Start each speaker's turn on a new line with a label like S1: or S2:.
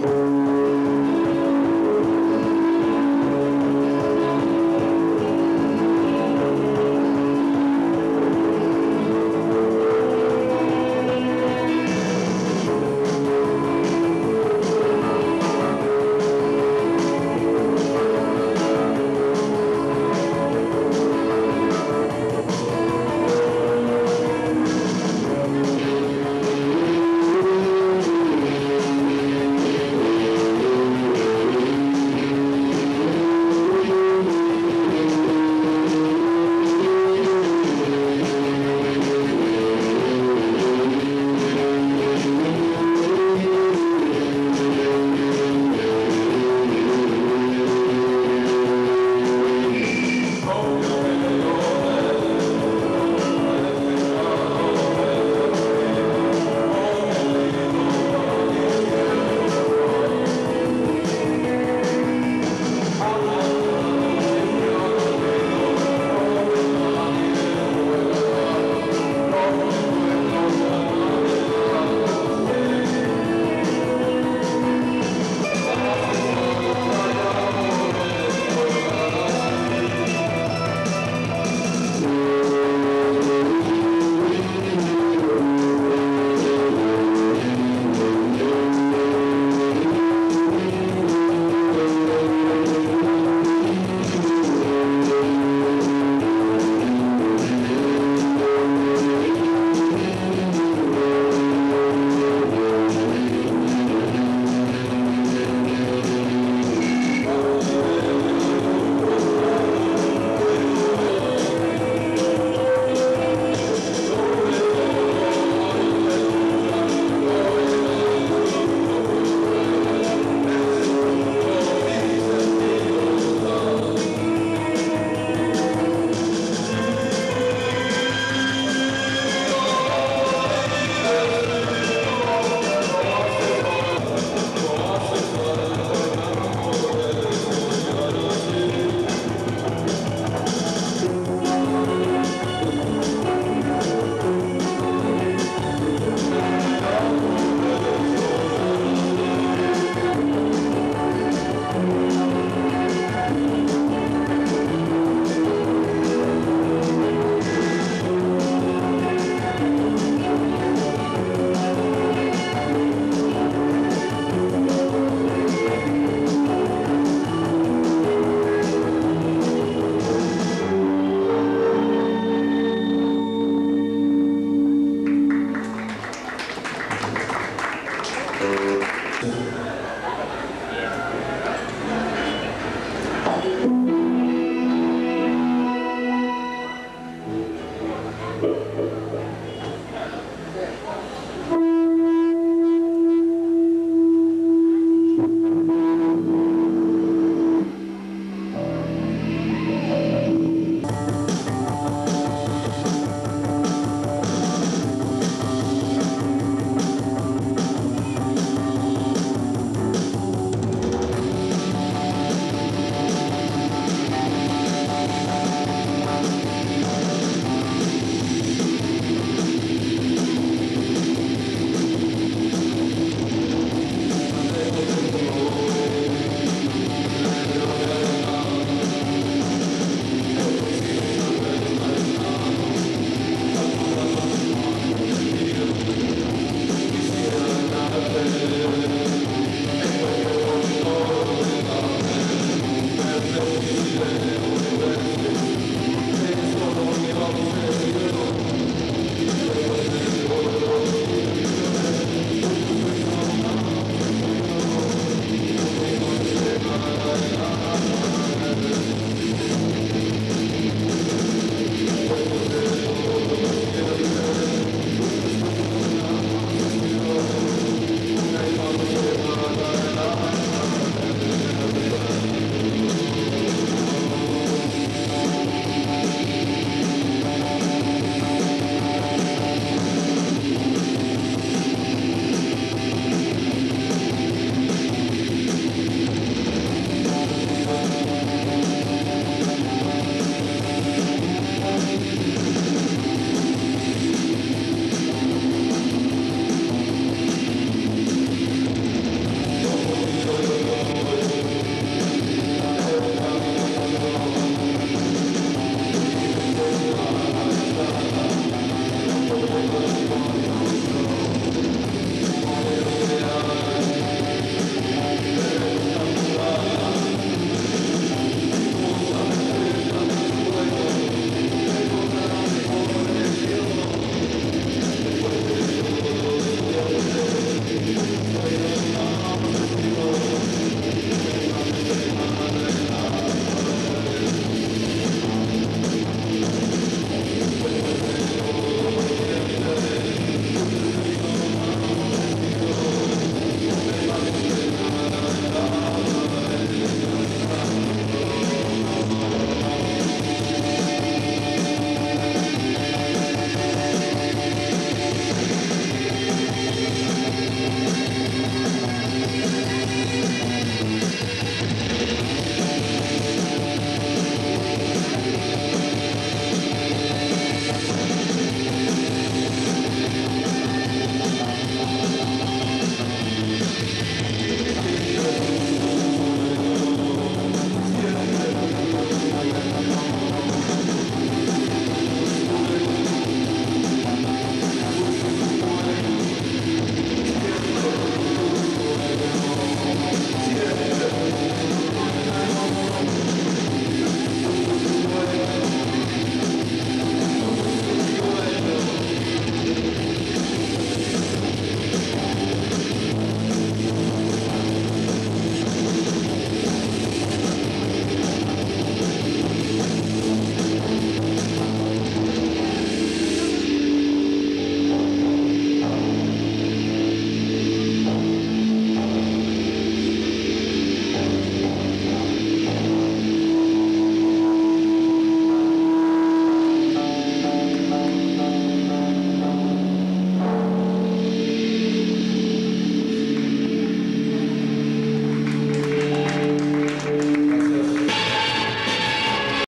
S1: Música